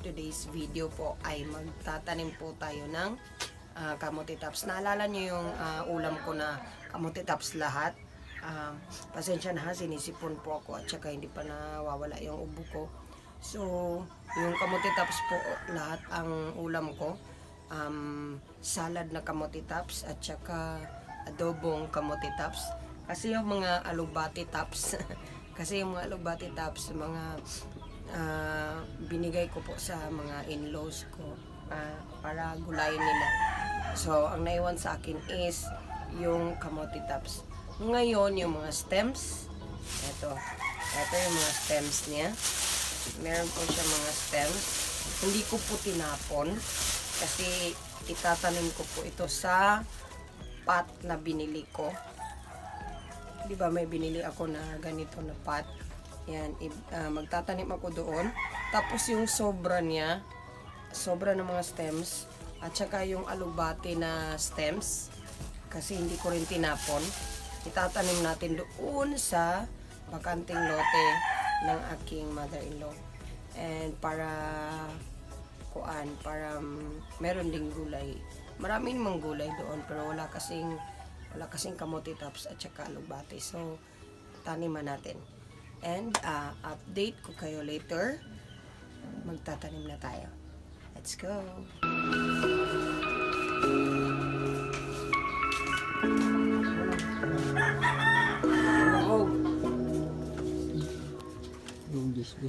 today's video po ay magtatanim po tayo ng ah, kamote tops. Naalala niyo yung ah, ulam ko na kamote tops lahat? Um, pasensya na ha, sinisipon po ako at saka hindi pa nawawala yung ubo ko. So, yung kamote tops po lahat ang ulam ko. Um, salad na kamote tops at saka adobong kamote tops. Kasi yung mga alubati tops, kasi yung mga alubati tops, mga ah, binigay ko po sa mga in-laws ko ah, para gulayin nila. So, ang naiwan sa akin is yung kamote tops. Ngayon, yung mga stems, ito, ito yung mga stems niya. Meron po siya mga stems. Hindi ko po tinapon kasi itatanim ko po ito sa pot na binili ko. Di ba may binili ako na ganito na pot. Yan, ah, magtatanim ako doon. Tapos yung sobra niya, sobra ng mga stems, at saka yung alubati na stems, kasi hindi ko rin tinapon, itatanim natin doon sa bakanting lote ng aking mother-in-law. And para kuan, para mm, meron ding gulay. Maraming mang gulay doon, pero wala kasing wala kasing kamote tops at saka alubati. So, taniman natin. And ah, update ko kayo later. Magtatanim na tayo. Let's go! Yung display.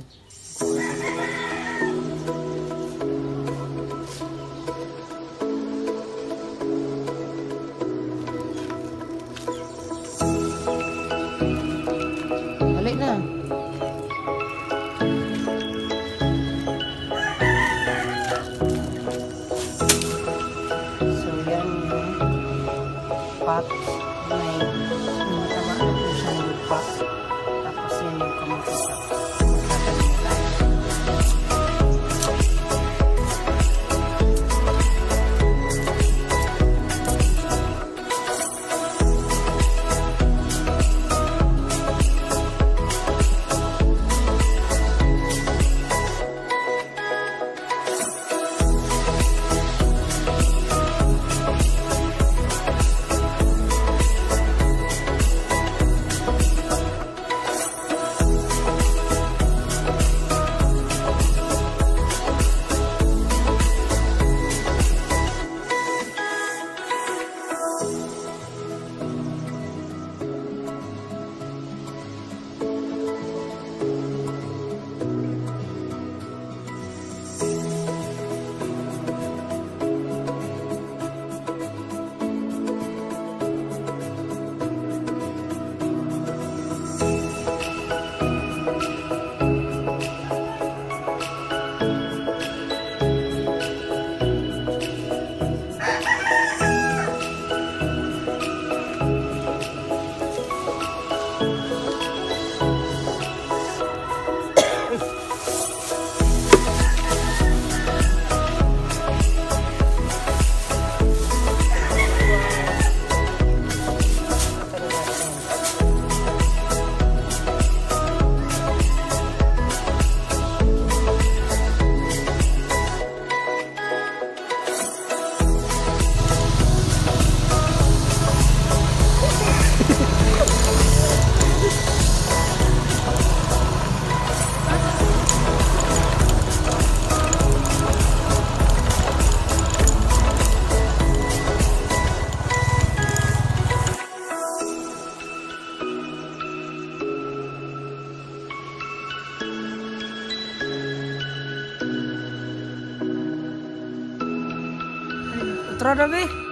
Kontra dah beh.